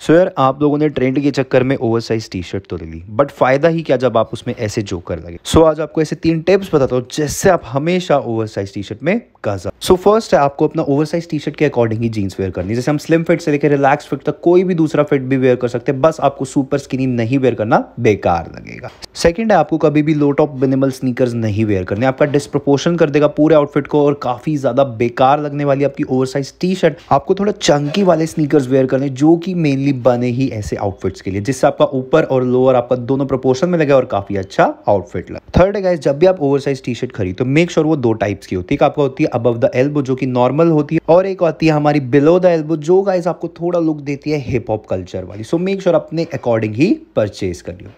सो यार आप लोगों ने ट्रेंड के चक्कर में ओवर साइज़ टी शर्ट तो ले ली बट फ़ायदा ही क्या जब आप उसमें ऐसे जोकर लगे? सो so, आज आपको ऐसे तीन टिप्स बताता हूँ जिससे आप हमेशा ओवर साइज़ टी शर्ट में काजा सो फ़र्स्ट है आपको अपना ओवर साइज़ टी शर्ट के अकॉर्डिंग ही जीन्स वेयर करनी जैसे हम स्लिम फिट से लेकर रिलैक्स फिट तक कोई भी दूसरा फिट भी वेयर कर सकते हैं बस आपको सुपर स्किनी नहीं वेयर करना बेकार लगेगा। सेकेंड है आपको कभी भी लो टॉप मिनिमल स्नीकर्स नहीं वेयर करने आपका डिस्प्रपोर्शन कर देगा पूरे आउटफिट को और काफ़ी ज़्यादा बेकार लगने वाली आपकी ओवर साइज़ टी शर्ट आपको थोड़ा चंकी वाले स्नीकर्स वेयर करने जो कि मेनली बने ही ऐसे आउटफिट्स के लिए, जिससे आपका ऊपर और लोअर आपका दोनों प्रोपोर्शन में लगे और काफ़ी अच्छा आउटफिट लगे। थर्ड है गाइस जब भी आप ओवर साइज़ टी शर्ट खरीद तो मेक श्योर वो दो टाइप्स की होती है। आपका होती है अबव द एल्बो जो कि नॉर्मल होती है, और एक आती है हमारी बिलो द एल्बो जो गाइस आपको थोड़ा लुक देती है हिप हॉप कल्चर वाली। सो मेक श्योर अपने अकॉर्डिंग ही परचेज करिए